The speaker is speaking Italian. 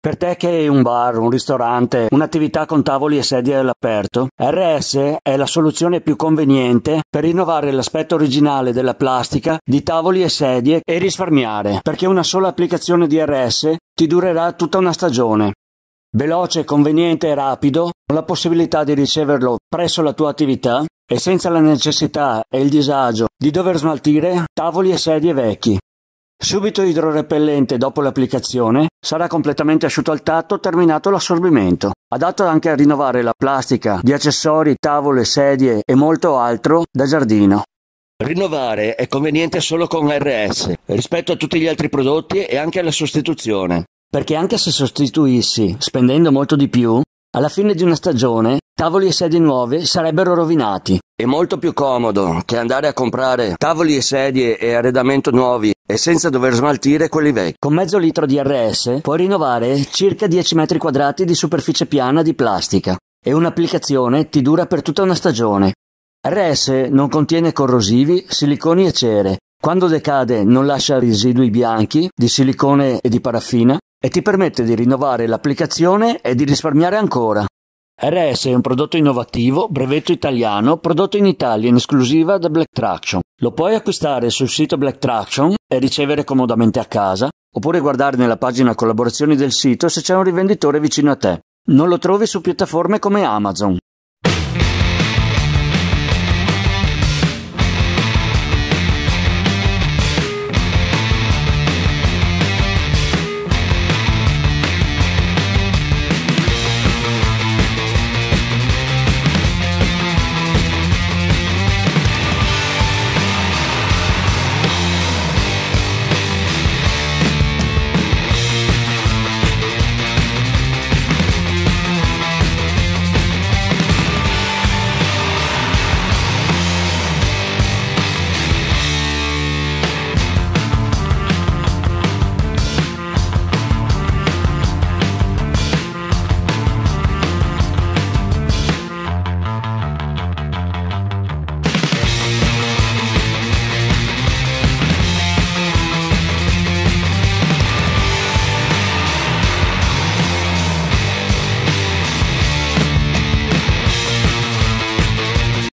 Per te che hai un bar, un ristorante, un'attività con tavoli e sedie all'aperto, RS è la soluzione più conveniente per rinnovare l'aspetto originale della plastica di tavoli e sedie e risparmiare, perché una sola applicazione di RS ti durerà tutta una stagione. Veloce, conveniente e rapido, con la possibilità di riceverlo presso la tua attività e senza la necessità e il disagio di dover smaltire tavoli e sedie vecchi. Subito idrorepellente dopo l'applicazione, sarà completamente asciutto al tatto terminato l'assorbimento. Adatto anche a rinnovare la plastica di accessori, tavole, sedie e molto altro da giardino. Rinnovare è conveniente solo con RS rispetto a tutti gli altri prodotti e anche alla sostituzione. Perché anche se sostituissi spendendo molto di più, alla fine di una stagione, tavoli e sedie nuovi sarebbero rovinati. È molto più comodo che andare a comprare tavoli e sedie e arredamento nuovi e senza dover smaltire quelli vecchi. Con mezzo litro di RS puoi rinnovare circa 10 metri quadrati di superficie piana di plastica e un'applicazione ti dura per tutta una stagione. RS non contiene corrosivi, siliconi e cere. Quando decade non lascia residui bianchi di silicone e di paraffina e ti permette di rinnovare l'applicazione e di risparmiare ancora. RS è un prodotto innovativo, brevetto italiano, prodotto in Italia in esclusiva da Black Traction. Lo puoi acquistare sul sito Black Traction e ricevere comodamente a casa, oppure guardare nella pagina collaborazioni del sito se c'è un rivenditore vicino a te. Non lo trovi su piattaforme come Amazon.